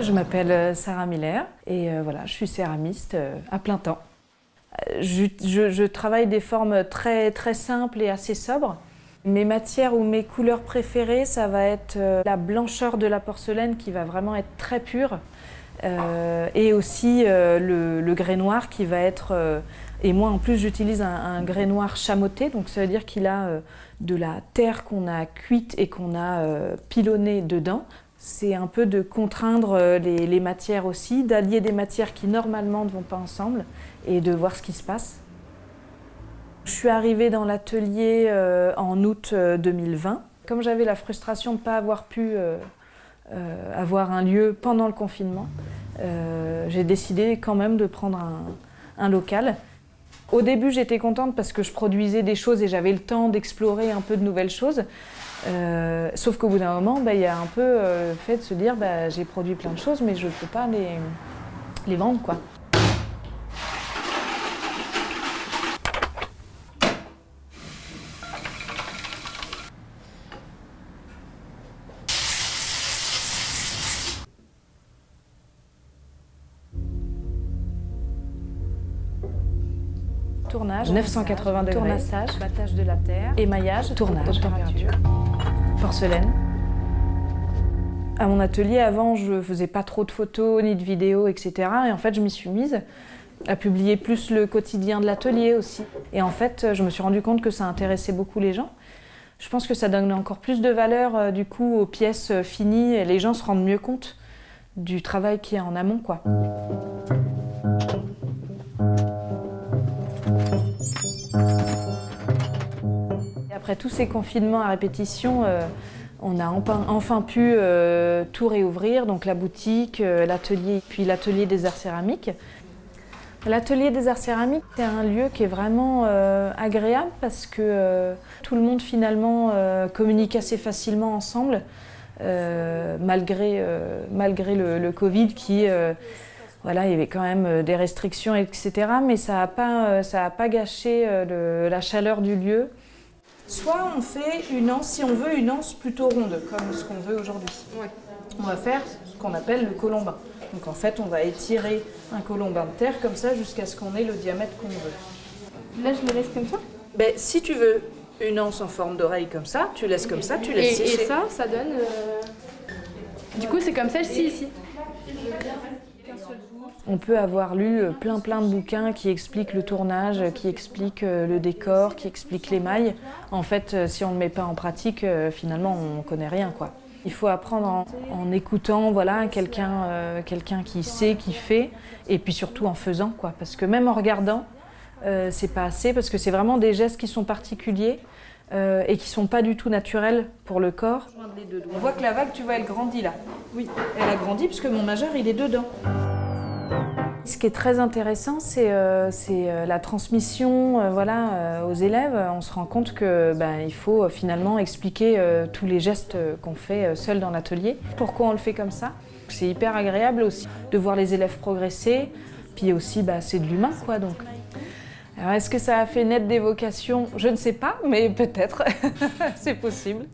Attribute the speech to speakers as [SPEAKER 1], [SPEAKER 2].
[SPEAKER 1] Je m'appelle Sarah Miller et euh, voilà, je suis céramiste euh, à plein temps. Euh, Je, travaille des formes très, très simples et assez sobres. Mes matières ou mes couleurs préférées, ça va être euh, la blancheur de la porcelaine qui va vraiment être très pure euh, et aussi euh, le, le grès noir qui va être... euh, et moi en plus j'utilise un, un grès noir chamoté, donc ça veut dire qu'il a euh, de la terre qu'on a cuite et qu'on a euh, pilonnée dedans. C'est un peu de contraindre euh, les, matières aussi, d'allier des matières qui normalement ne vont pas ensemble et de voir ce qui se passe. Je suis arrivée dans l'atelier euh, en août euh, 2020. Comme j'avais la frustration de ne pas avoir pu euh, euh, avoir un lieu pendant le confinement, euh, j'ai décidé quand même de prendre un, un local. Au début, j'étais contente parce que je produisais des choses et j'avais le temps d'explorer un peu de nouvelles choses. Euh, sauf qu'au bout d'un moment, bah, il y a un peu euh, le fait de se dire bah, j'ai produit plein de choses, mais je ne peux pas les, les vendre. quoi. Tournage, 980 degrés, tournassage, battage de la terre, émaillage, tournage, température, porcelaine. À mon atelier, avant, je faisais pas trop de photos ni de vidéos, etc. Et en fait, je m'y suis mise à publier plus le quotidien de l'atelier aussi. Et en fait, je me suis rendu compte que ça intéressait beaucoup les gens. Je pense que ça donne encore plus de valeur euh, du coup aux pièces euh, finies et les gens se rendent mieux compte du travail qui est en amont, quoi. Après tous ces confinements à répétition, euh, on a enfin, pu euh, tout réouvrir, donc la boutique, euh, l'atelier, puis l'atelier des arts céramiques. L'atelier des arts céramiques, c'est un lieu qui est vraiment agréable parce que tout le monde finalement communique assez facilement ensemble, malgré, malgré le, Covid qui, voilà, il y avait quand même des restrictions, etc. Mais ça n'a pas, pas gâché la chaleur du lieu. Soit on fait une anse, si on veut, une anse plutôt ronde, comme ce qu'on veut aujourd'hui. On va faire ce qu'on appelle le colombin. Donc en fait, on va étirer un colombin de terre comme ça jusqu'à ce qu'on ait le diamètre qu'on veut.
[SPEAKER 2] Là, je le laisse comme ça?
[SPEAKER 1] Ben, si tu veux une anse en forme d'oreille comme ça, tu laisses comme ça, tu
[SPEAKER 2] Et,
[SPEAKER 1] laisses
[SPEAKER 2] et
[SPEAKER 1] sécher.
[SPEAKER 2] ça, ça donne. euh, Du coup, c'est comme celle-ci ici.
[SPEAKER 1] On peut avoir lu euh, plein plein de bouquins qui expliquent le tournage, euh, qui expliquent euh, le décor, qui expliquent les mailles. En fait, si on ne met pas en pratique, finalement, on ne connaît rien. Quoi. Il faut apprendre en, écoutant voilà, quelqu'un quelqu'un qui sait, qui fait, et puis surtout en faisant. Quoi. Parce que même en regardant, euh, c'est pas assez, parce que c'est vraiment des gestes qui sont particuliers euh, et qui sont pas du tout naturels pour le corps. On voit que la vague, tu vois, elle grandit là. Oui, elle a grandi puisque mon majeur, il est dedans. Ce qui est très intéressant, c'est euh, la transmission euh, voilà, euh, aux élèves. On se rend compte que ben, il faut finalement expliquer tous les gestes qu'on fait seul dans l'atelier. Pourquoi on le fait comme ça? C'est hyper agréable aussi de voir les élèves progresser. Puis aussi, bah, c'est de l'humain, quoi. Donc. Alors, est-ce que ça a fait naître des vocations Je ne sais pas, mais peut-être. c'est possible.